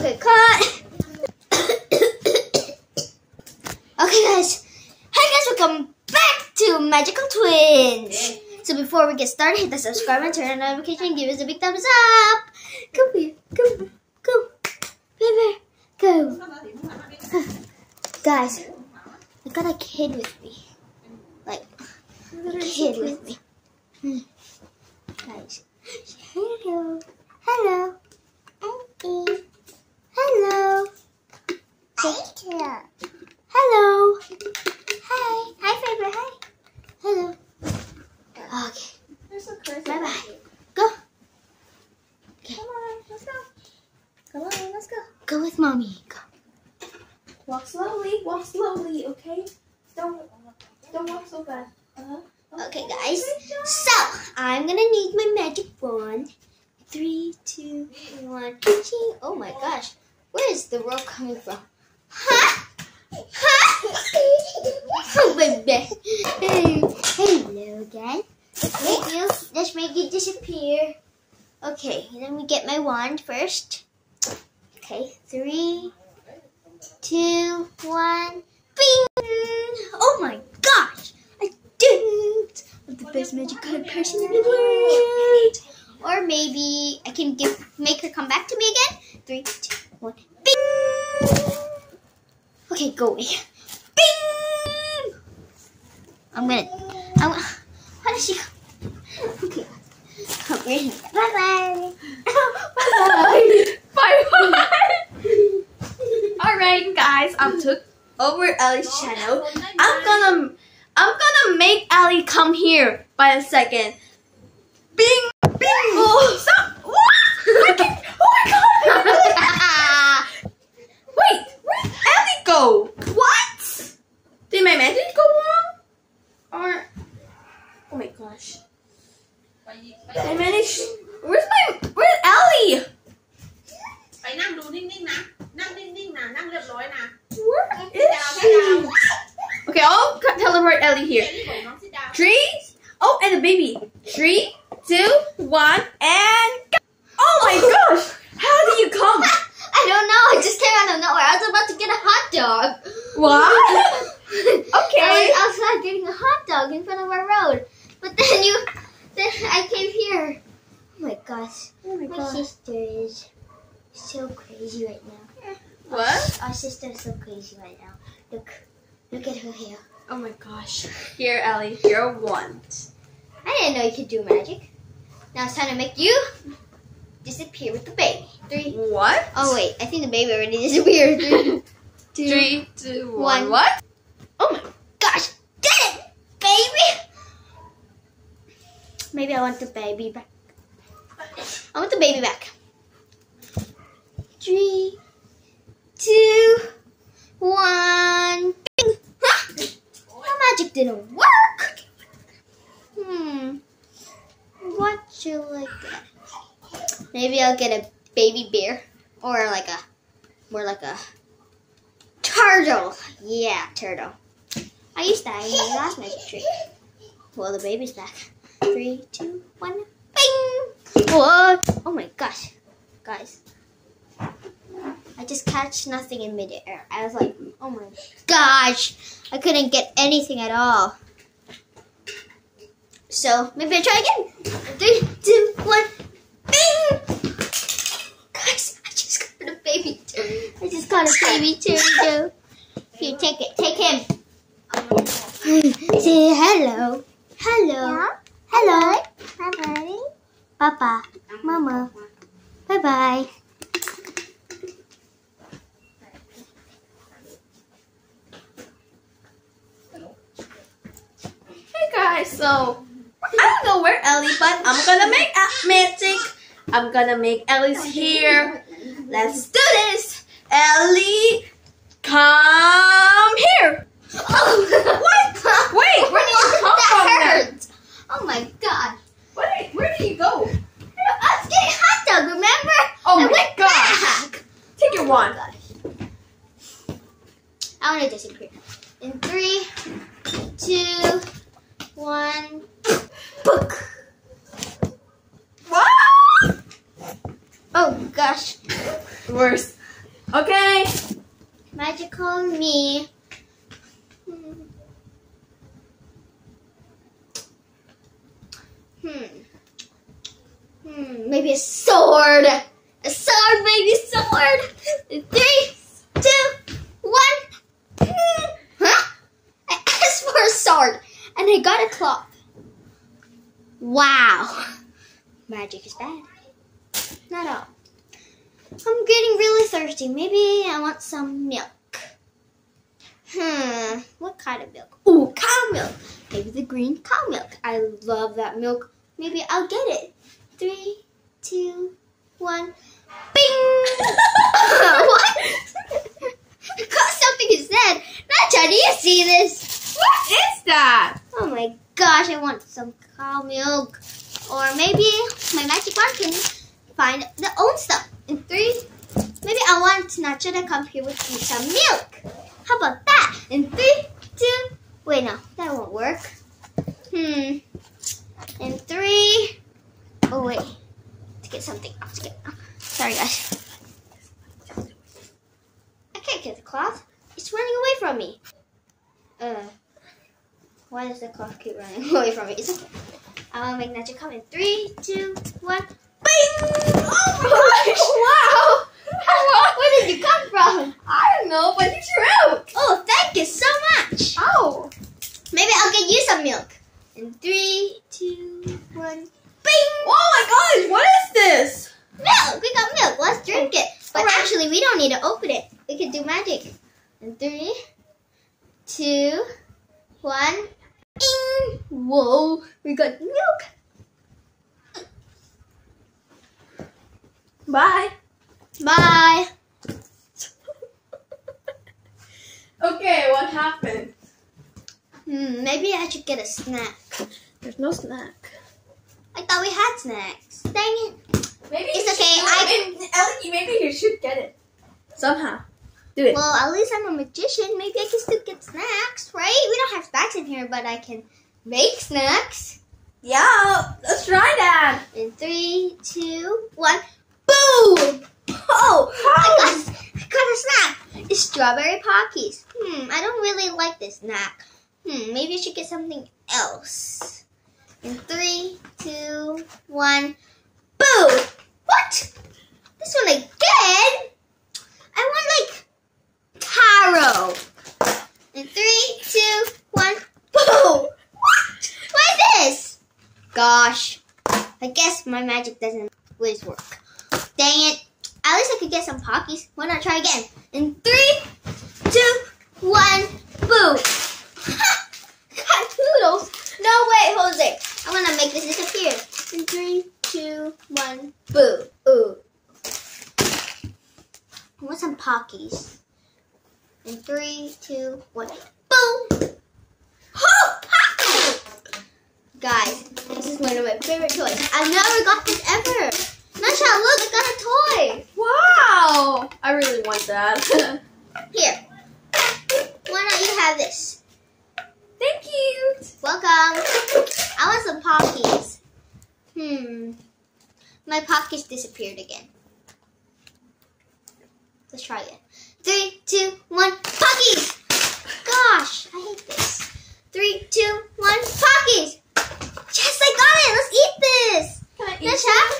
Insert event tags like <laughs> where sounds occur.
Okay, cut. okay, guys. Hi, guys. Welcome back to Magical Twins. So before we get started, hit the subscribe and turn on notification. Give us a big thumbs up. Come here. Come. Go. Baby. Go. Guys, I got a kid with me. Like, a kid with me. Hmm. Guys. Hello. Hello. Auntie. Hello. Hi. Hello. Hi. Hi, Faber. Hi. Hello. Okay. Bye bye. Go. Okay. Come on, let's go. Come on, let's go. Go with mommy. Go. Walk slowly, walk slowly, okay? Don't don't walk so fast. Uh-huh. Okay, guys. So, I'm gonna need my magic wand. Three, two, one. Ching. Oh my gosh. Where is the rope coming from? <laughs> Oh, hello again. Let's make you, let's make you disappear. Okay, let me get my wand first. Okay, three, two, one. Bing! Oh my gosh! I didn't! I'm the best magic card person in the world! Or maybe I can give make her come back to me again. Three, two, one. Bing! Okay, go away. Bing! I'm gonna. I'm, how does she go? Okay. Come here. Bye bye. bye Bye bye. All right, guys. I took over Ellie's channel. I'm gonna I'm gonna make Ellie come here by a second. Bing, bing. Oh, งดูนิ่งๆนะ นั่งนิ่งๆนะ นั่งเรียบร้อยนะ Where is she? Okay, I'll cut- teleport Ellie เดี๋ย here. วนี่บอกน้องสิดา Three. Oh, and the baby. Three, two, one, and go. Oh my <laughs> gosh! How did you come? <laughs> I don't know. I just came out of nowhere. I was about to get a hot dog. What? <laughs> I Okay. was outside getting a hot dog in front of our road. But then you, then I came here. Oh my gosh. Oh my My sister is so crazy right now. Eh, what? Our sister is so crazy right now. Look, look at her hair. Oh my gosh. Here, Ellie. You're one. I didn't know you could do magic. Now it's time to make you disappear with the baby. Three. What? Oh wait, I think the baby already <laughs> disappeared. Three, two, Three, two, one. one. What? Oh my gosh! Get it, baby! Maybe I want the baby back. I want the baby back. Three, two, one. Bing! Huh? Magic didn't work. Hmm. What should I get? Maybe I'll get a baby bear or like a more like a turtle. Yeah, turtle. I used that in my last magic trick. Well, the baby's back. Three, two, one, bing! What? Oh my gosh, guys. I just catch nothing in midair. I was like, oh my gosh, I couldn't get anything at all. So maybe I try again. Three, two, one, bing! Guys, I just got a baby too. I just got a baby too. Here, take it. Take him. Say hello. Hello. Hello. Bye bye. Papa. Mama. Bye bye. Guys, so I don't know where Ellie, but I'm gonna make a magic. I'm gonna make Ellie's here. Let's do this. Ellie, come here. <laughs> what? Wait, where did you come that from hurt. Oh my god. Where, where did you go? I was getting hot dog, remember? Oh I my gosh. back. Take your wand. I want to disappear. In three, two. Book. What? Oh gosh. Worse. Okay. Magical me. Hmm. Hmm. Hmm. Maybe a sword. A sword, maybe a sword. Three, two, one. Hmm. Huh? I asked for a sword and I got a cloth. Wow. Magic is bad. Not all. I'm getting really thirsty. Maybe I want some milk. Hmm, what kind of milk? Ooh, cow milk. Maybe the green cow milk. I love that milk. Maybe I'll get it. Three, two, one. Bing! what? I caught something in said. Natcha, do you see this? What is that? Oh my gosh, I want some cow milk. Or maybe my magic wand can find the own stuff. In three, maybe I want Natcha to come here with me some milk. How about that? In three, two, wait, no, that won't work. Hmm. In three, oh wait, to get something else. Get, sorry guys. I can't get the cloth. It's running away from me. Uh, why does the clock keep running <laughs> away from me? It's okay. I'll make Natcha come in three, two, one. Bing! Oh my <laughs> gosh! wow! <laughs> Where did you come from? I don't know, but you out. Oh, thank you so much. Oh. Maybe I'll get you some milk. In three, two, one. Bing! Oh my gosh, what is this? Milk! We got milk. Let's drink it. But Alright. actually, we don't need to open it. We can do magic. In three, two, one. Whoa! We got milk. Bye. Bye. <laughs> Okay, what happened? Hmm, maybe I should get a snack. There's no snack. I thought we had snacks. Dang it. Maybe It's you okay, should- I Ellie, maybe you should get it somehow. Do it. Well, at least I'm a magician. Maybe I can still get snacks, right? We don't have snacks in here, but I can make snacks. yeah, let's try that. In three, two, one. Boom! Oh, I got, I got a snack. It's strawberry pockies. Hmm, I don't really like this snack. Hmm, maybe I should get something else. In three, two, one. Boom! What? This one again? I want like taro. In three, two, one. Boom! What? What is this? Gosh, I guess my magic doesn't always work. Dang it. At least I could get some pockies. Why not try again? In three, two, one, boom. <laughs> Got noodles. No way, Jose. I'm gonna make this disappear. In three, two, one, boom. Ooh. I want some pockies. In three, two, one, boom. Oh, pocky! Guys, favorite toys. I never got this ever. Natcha, look, I got a toy. Wow, I really want that. <laughs> Here. Why don't you have this? Thank you. Welcome. I want some pockies. Hmm. My pockies disappeared again. Let's try again. Three, two, one, pockies! Gosh, I hate this. Three, two, one, pockies! Yes, I got it! Let's eat this! Can I eat Natcha?